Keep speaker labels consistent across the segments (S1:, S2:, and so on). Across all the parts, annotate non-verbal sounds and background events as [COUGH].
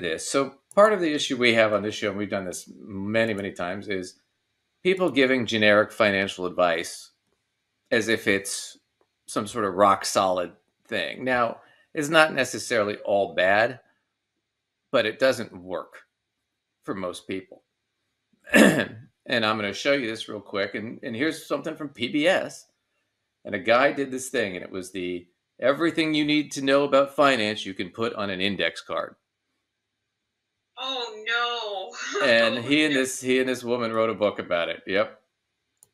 S1: this. So part of the issue we have on this show, and we've done this many, many times, is people giving generic financial advice as if it's some sort of rock solid thing. Now, it's not necessarily all bad, but it doesn't work for most people. [CLEARS THROAT] and I'm going to show you this real quick. And, and here's something from PBS. And a guy did this thing, and it was the everything you need to know about finance you can put on an index card.
S2: Oh no.
S1: and he and this he and this woman wrote a book about it. Yep.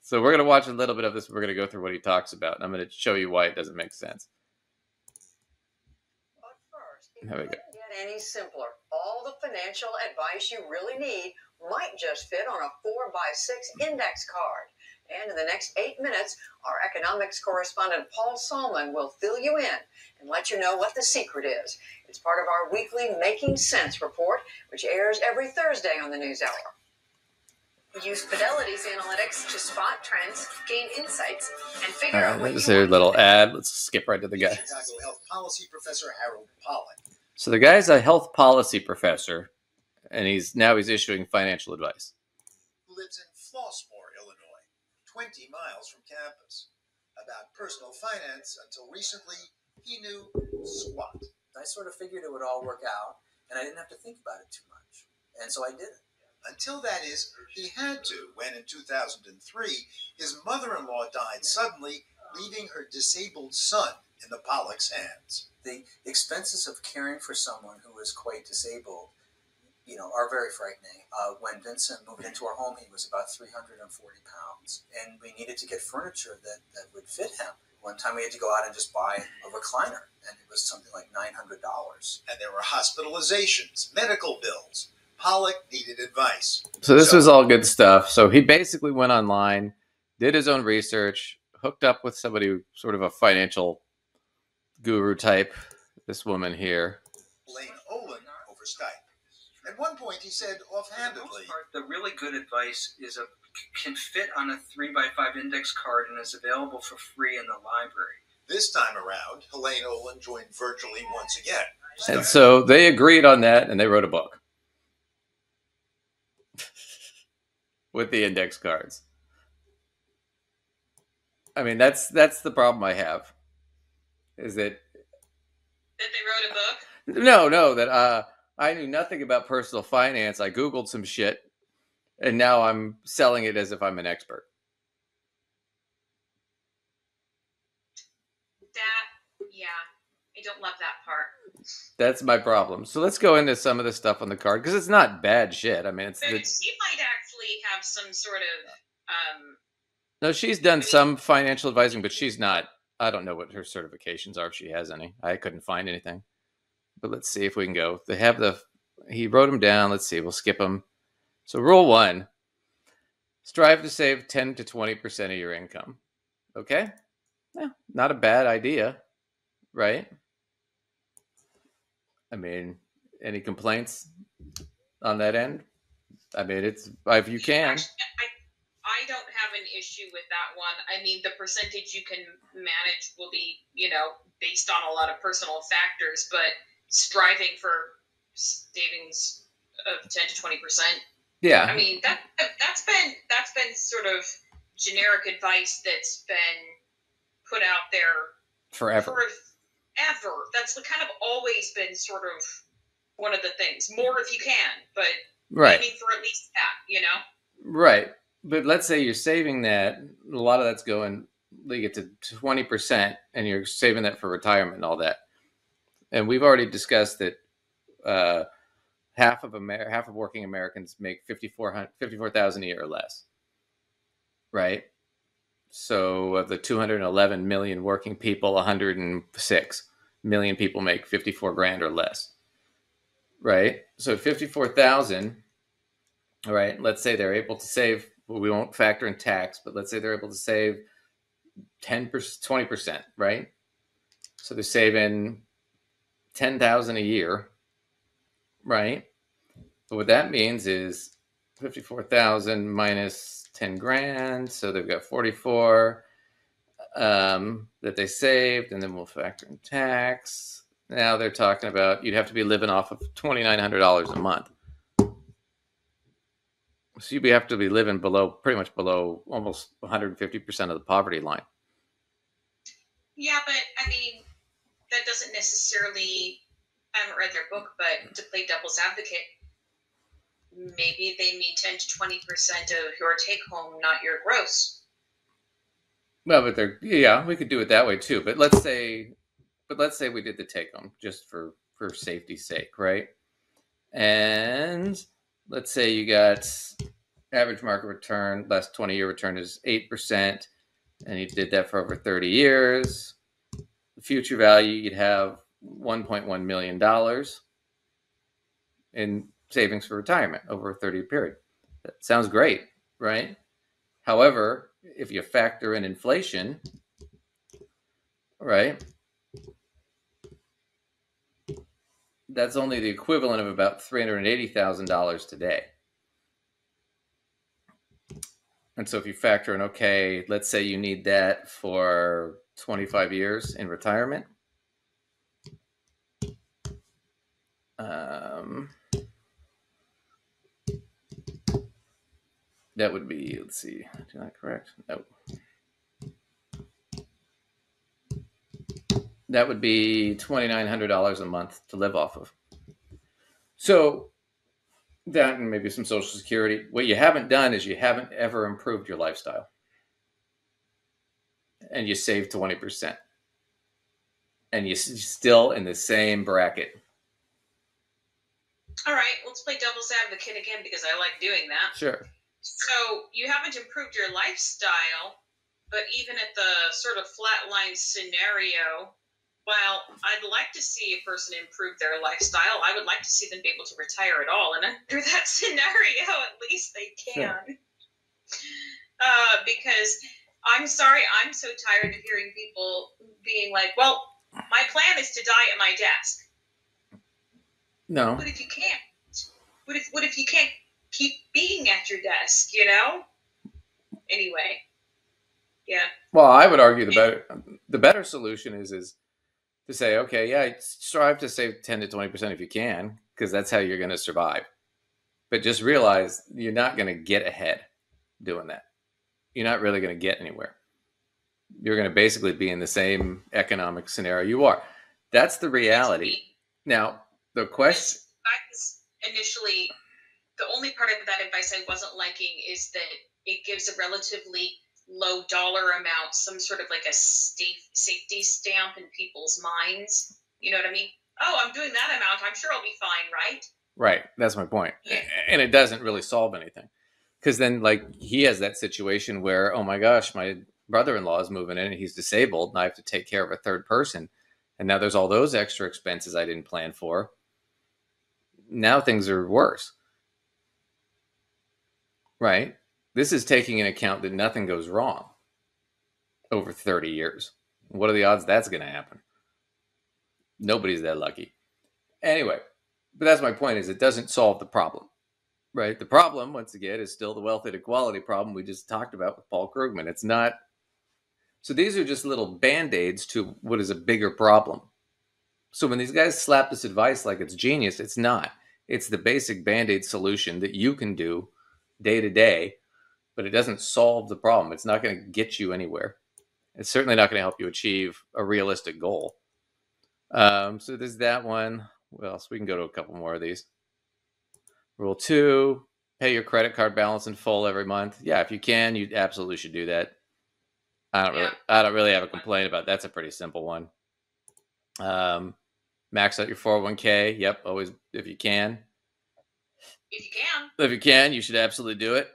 S1: So we're gonna watch a little bit of this. We're gonna go through what he talks about, and I'm gonna show you why it doesn't make sense.
S3: But first, it
S1: There we go.
S3: couldn't get any simpler. All the financial advice you really need might just fit on a 4x6 index card. And in the next eight minutes, our economics correspondent Paul Solman will fill you in and let you know what the secret is. It's part of our weekly Making Sense report, which airs every Thursday on the News Hour.
S4: Use Fidelity's analytics to spot trends, gain insights, and figure
S1: All
S4: out
S1: right,
S4: what
S1: there's
S4: you
S1: their
S4: want.
S1: little ad. Let's skip right to the guy.
S5: Chicago Health Policy Professor Harold Pollack.
S1: So the guy's a health policy professor, and he's now he's issuing financial advice.
S5: lives in Flossmoor, Illinois, 20 miles from campus. About personal finance, until recently, he knew squat.
S6: I sort of figured it would all work out, and I didn't have to think about it too much. And so I did it.
S5: Until that is, he had to when in 2003 his mother in law died suddenly, leaving her disabled son in the Pollack's hands.
S6: The expenses of caring for someone who is quite disabled, you know, are very frightening. Uh, when Vincent moved into our home, he was about 340 pounds, and we needed to get furniture that, that would fit him. One time we had to go out and just buy a recliner, and it was something like $900.
S5: And there were hospitalizations, medical bills. Pollack needed advice.
S1: So this was all good stuff. So he basically went online, did his own research, hooked up with somebody, sort of a financial guru type. This woman here.
S5: Lane Olen over Skype. At one point, he said
S7: For the
S5: offhandedly,
S7: part, the really good advice is a can fit on a three by five index card and is available for free in the library.
S5: This time around, Helaine Olen joined virtually once again.
S1: And so they agreed on that, and they wrote a book [LAUGHS] with the index cards. I mean, that's that's the problem I have. Is that
S2: That they wrote a book.
S1: no, no, that uh, I knew nothing about personal finance. I googled some shit, and now I'm selling it as if I'm an expert.
S2: That yeah, I don't love that part.
S1: That's my problem. So let's go into some of the stuff on the card because it's not bad shit. I mean, it's,
S2: But
S1: it's
S2: she might actually have some sort of um.
S1: no. She's done some financial advising, but she's not. I don't know what her certifications are if she has any. I couldn't find anything. But let's see if we can go. They have the. He wrote them down. Let's see. We'll skip them. So rule one: strive to save ten to twenty percent of your income. Okay, yeah, not a bad idea, right? I mean, any complaints on that end? I mean, it's if you can.
S2: I I don't have an issue with that one. I mean, the percentage you can manage will be, you know, based on a lot of personal factors, but striving for savings of ten to twenty percent.
S1: Yeah,
S2: I mean, that that's been that's been sort of generic advice that's been put out there
S1: forever.
S2: forever. That's kind of always been sort of one of the things. More if you can, but
S1: Right.
S2: aiming for at least that, you know.
S1: Right. But let's say you're saving that, a lot of that's going, they get to 20%, and you're saving that for retirement and all that. And we've already discussed that uh, half of Amer- half of working Americans make 54,000 54,000 a year or less. Right? So of the 211 million working people, 106 million people make 54 grand or less. Right? So 54,000 all right, let's say they're able to save, well, we won't factor in tax, but let's say they're able to save 10%, 20%, right? So they're saving 10,000 a year, right? But what that means is 54,000 minus 10 grand, so they've got 44 um, that they saved, and then we'll factor in tax. Now they're talking about you'd have to be living off of twenty nine hundred dollars a month. So you'd have to be living below, pretty much below, almost one hundred and fifty percent of the poverty line.
S2: Yeah, but I mean, that doesn't necessarily. I haven't read their book, but to play devil's advocate, maybe they mean ten to twenty percent of your take home, not your gross.
S1: Well, but they're yeah, we could do it that way too. But let's say, but let's say we did the take home just for for safety's sake, right? And let's say you got average market return, last twenty year return is eight percent, and you did that for over thirty years. Future value you'd have one point one million dollars in savings for retirement over a thirty year period. That sounds great, right? However, if you factor in inflation, right? That's only the equivalent of about $380,000 today. And so if you factor in, okay, let's say you need that for 25 years in retirement. Um, that would be, let's see, is that correct? No. That would be $2,900 a month to live off of. So that and maybe some social security. What you haven't done is you haven't ever improved your lifestyle. And you save 20%. And you're still in the same bracket.
S2: All right, let's play devil's advocate again because I like doing that.
S1: Sure.
S2: So you haven't improved your lifestyle, but even at the sort of flatline scenario, while I'd like to see a person improve their lifestyle, I would like to see them be able to retire at all. And [LAUGHS] under that scenario, at least they can.
S1: Sure.
S2: Uh, because I'm sorry, I'm so tired of hearing people being like, well, my plan is to die at my desk.
S1: No.
S2: What if you can't? What if what if you can't keep being at your desk, you know? Anyway. Yeah.
S1: Well, I would argue the better the better solution is is to say, okay, yeah, strive to save ten to twenty percent if you can, because that's how you're going to survive. But just realize you're not going to get ahead doing that. You're not really going to get anywhere. You're going to basically be in the same economic scenario you are. That's the reality. Now, the question.
S2: Initially the only part of that advice I wasn't liking is that it gives a relatively low dollar amount, some sort of like a safe, safety stamp in people's minds. You know what I mean? Oh, I'm doing that amount. I'm sure I'll be fine, right?
S1: Right. That's my point.
S2: Yeah.
S1: And it doesn't really solve anything. Because then, like, he has that situation where, oh my gosh, my brother in law is moving in and he's disabled and I have to take care of a third person. And now there's all those extra expenses I didn't plan for. Now things are worse. Right? This is taking into account that nothing goes wrong over 30 years. What are the odds that's going to happen? Nobody's that lucky. Anyway, but that's my point is it doesn't solve the problem. Right? The problem once again is still the wealth inequality problem we just talked about with Paul Krugman. It's not so these are just little band-aids to what is a bigger problem. So when these guys slap this advice like it's genius, it's not. It's the basic band-aid solution that you can do day to day, but it doesn't solve the problem. It's not going to get you anywhere. It's certainly not going to help you achieve a realistic goal. Um, so there's that one. What else? We can go to a couple more of these. Rule two: pay your credit card balance in full every month. Yeah, if you can, you absolutely should do that. I don't really, I don't really have a complaint about. That. That's a pretty simple one. Um, max out your 401k. Yep, always if you can.
S2: If you can.
S1: If you can, you should absolutely do it.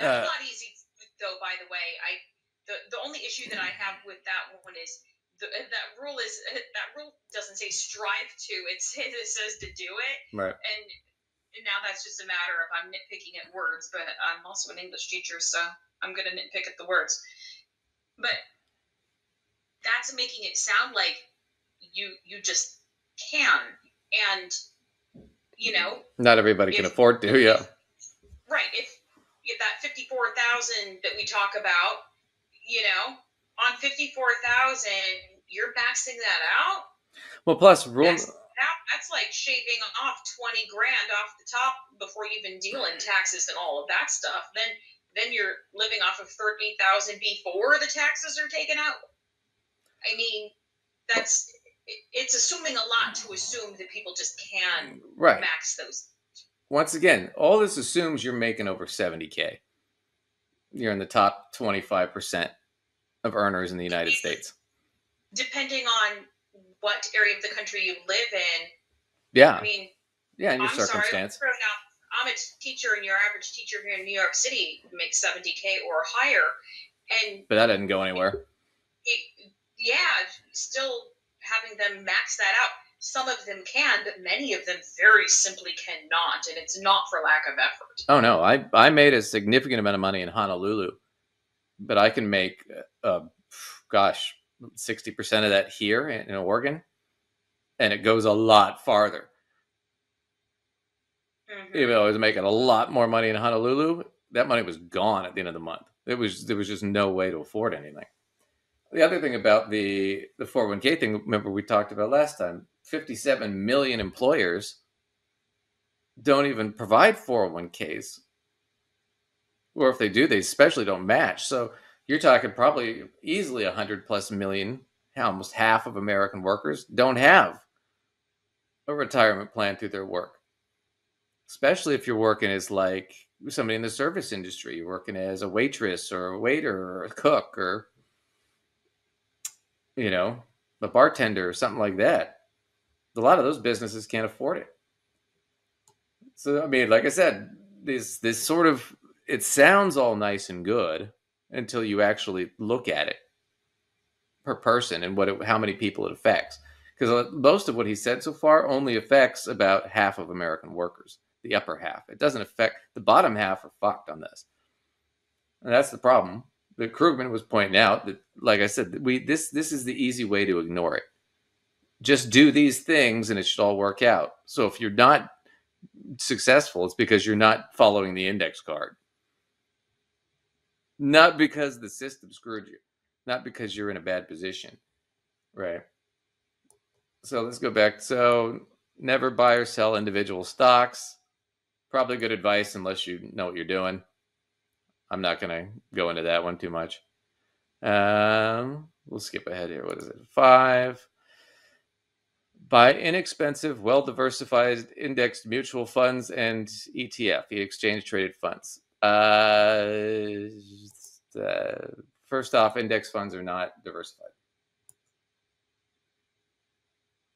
S2: That's
S1: Uh,
S2: not easy, though. By the way, I the the only issue that I have with that one is the, that rule is that rule doesn't say strive to. It says [LAUGHS] it says to do it,
S1: Right.
S2: and now that's just a matter of I'm nitpicking at words. But I'm also an English teacher, so I'm gonna nitpick at the words. But that's making it sound like you you just can, and you know
S1: Not everybody can afford to. Yeah.
S2: right if you that 54000 that we talk about you know on 54000 you're maxing that out
S1: Well, plus rule.
S2: That, that's like shaving off 20 grand off the top before you even deal in taxes and all of that stuff. Then then you're living off of 30,000 before the taxes are taken out. I mean, that's it's assuming a lot to assume that people just can
S1: Right.
S2: max those.
S1: Once again, all this assumes you're making over 70k. You're in the top 25% of earners in the United States.
S2: Depending on what area of the country you live in,
S1: Yeah,
S2: I mean,
S1: yeah, in your
S2: I'm
S1: circumstance.
S2: now, I'm a teacher, and your average teacher here in New York City makes 70k or higher, and
S1: But that didn't go anywhere.
S2: it, yeah, still having them max that out. Some of them can, but many of them very simply cannot, and it's not for lack of effort.
S1: Oh no, I I made a significant amount of money in Honolulu, but I can make, uh, gosh, sixty percent of that here in, Oregon, and it goes a lot farther.
S2: Mhm.
S1: Even though I was making a lot more money in Honolulu, that money was gone at the end of the month. It was there was just no way to afford anything. The other thing about the the 401k thing, remember we talked about last time, 57 million employers don't even provide 401ks. Or if they do, they especially don't match. So you're talking probably easily 100 plus million, almost half of American workers don't have a retirement plan through their work. Especially if you're working as like somebody in the service industry you're working as a waitress or a waiter or a cook or you know a bartender or something like that. A lot of those businesses can't afford it. So i mean like i said this this sort of it sounds all nice and good until you actually look at it per person and what it, how many people it affects because uh, most of what he said so far only affects about half of american workers the upper half. It doesn't affect the bottom half are fucked on this. And that's the problem. The Krugman was pointing out that, like I said, we this this is the easy way to ignore it. Just do these things and it should all work out. So if you're not successful, it's because you're not following the index card. Not because the system screwed you. Not because you're in a bad position. Right. So let's go back. So never buy or sell individual stocks probably good advice unless you know what you're doing. I'm not going to go into that one too much. Um, we'll skip ahead here. What is it? Five. Buy inexpensive, well diversified indexed mutual funds and ETF, the exchange traded funds. Uh, first off, index funds are not diversified.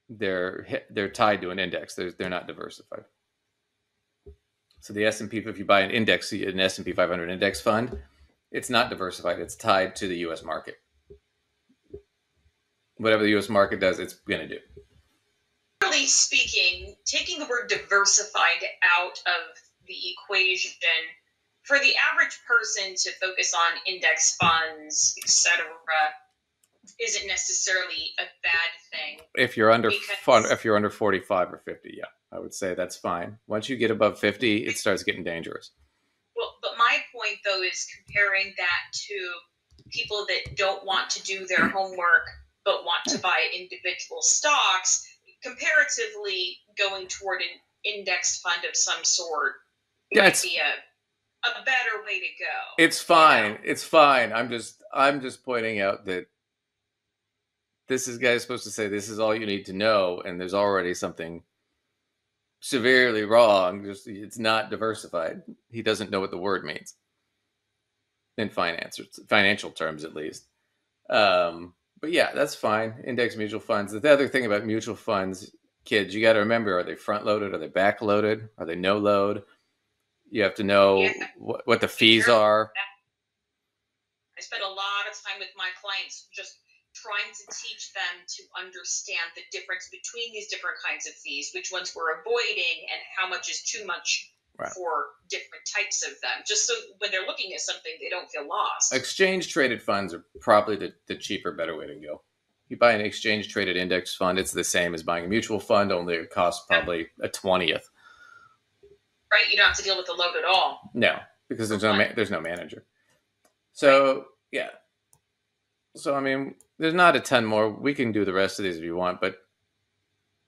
S1: They're they're tied to an index. They're, they're not diversified. So the S and P, if you buy an index, an S and P 500 index fund, it's not diversified. It's tied to the U.S. market. Whatever the U.S. market does, it's going to do.
S2: Generally speaking, taking the word diversified out of the equation for the average person to focus on index funds, etc., isn't necessarily a bad thing.
S1: If you're under fun, if you're under 45 or 50, yeah, I would say that's fine. Once you get above 50, it starts getting dangerous.
S2: Well, but my point though is comparing that to people that don't want to do their homework but want to buy individual stocks. Comparatively, going toward an index fund of some sort
S1: Yeah, it's-
S2: be a a better way to go.
S1: It's fine. It's fine. I'm just I'm just pointing out that this is guy is supposed to say this is all you need to know, and there's already something severely wrong. Just it's not diversified. He doesn't know what the word means in finance, or financial terms at least. Um, but yeah, that's fine. Index mutual funds. The other thing about mutual funds, kids, you got to remember: are they front loaded? Are they back loaded? Are they no load? You have to know
S2: Yeah.
S1: what, what the fees
S2: Sure.
S1: are.
S2: I spend a lot of time with my clients just trying to teach them to understand the difference between these different kinds of fees, which ones we're avoiding, and how much is too much
S1: Right.
S2: for different types of them. Just so when they're looking at something, they don't feel lost.
S1: exchange traded funds are probably the, the cheaper, better way to go. You buy an exchange traded index fund, it's the same as buying a mutual fund, only it costs probably a twentieth.
S2: Right? You don't have to deal with the load at all.
S1: No, because there's no ma- there's no manager. So yeah, so I mean, there's not a ton more. We can do the rest of these if you want, but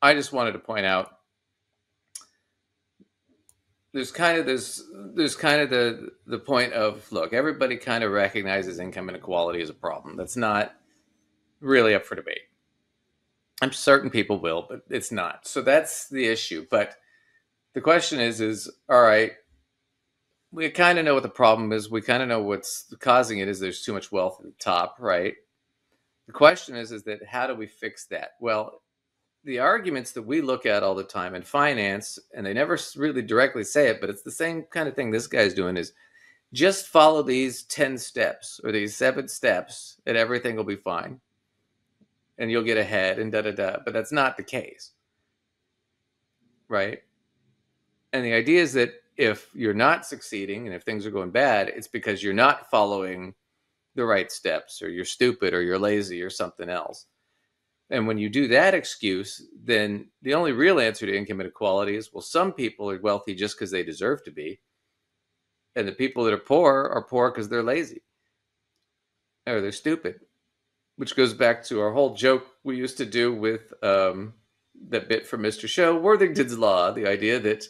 S1: I just wanted to point out there's kind of this there's kind of the the point of look everybody kind of recognizes income inequality as a problem that's not really up for debate i'm certain people will but it's not so that's the issue but the question is is all right we kind of know what the problem is we kind of know what's causing it is there's too much wealth at the top right the question is is that how do we fix that well the arguments that we look at all the time in finance, and they never really directly say it, but it's the same kind of thing this guy's doing is just follow these 10 steps or these seven steps and everything will be fine. And you'll get ahead and da da da. But that's not the case. Right? And the idea is that if you're not succeeding and if things are going bad, it's because you're not following the right steps or you're stupid or you're lazy or something else. And when you do that excuse, then the only real answer to income inequality is well, some people are wealthy just because they deserve to be. And the people that are poor are poor because they're lazy or they're stupid, which goes back to our whole joke we used to do with um, that bit from Mr. Show, Worthington's Law, the idea that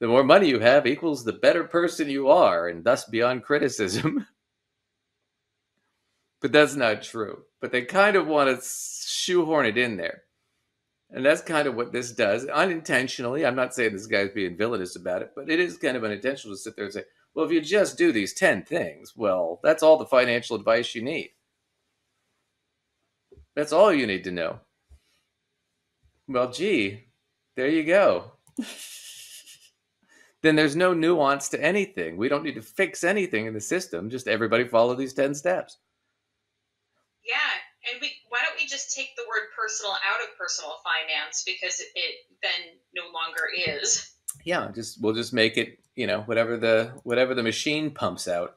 S1: the more money you have equals the better person you are, and thus beyond criticism. [LAUGHS] but that's not true. But they kind of want to shoehorn it in there. And that's kind of what this does unintentionally. I'm not saying this guy's being villainous about it, but it is kind of unintentional to sit there and say, well, if you just do these 10 things, well, that's all the financial advice you need. That's all you need to know. Well, gee, there you go. [LAUGHS] then there's no nuance to anything. We don't need to fix anything in the system. Just everybody follow these 10 steps.
S2: Yeah, and we why don't we just take the word personal out of personal finance because it then no longer is.
S1: Yeah, just we'll just make it, you know, whatever the whatever the machine pumps out.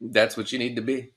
S1: That's what you need to be.